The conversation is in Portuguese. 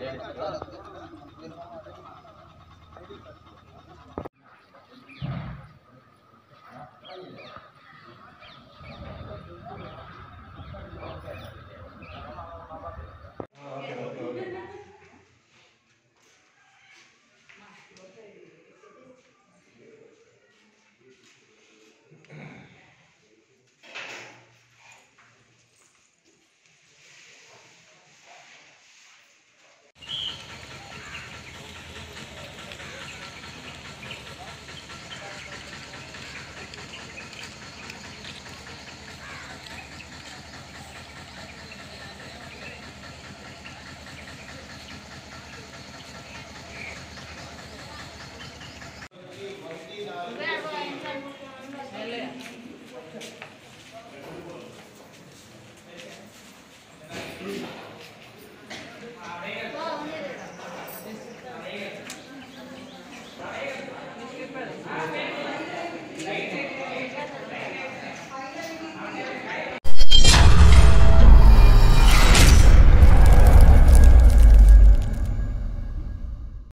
ಹೇಳಿದ್ರು Amém.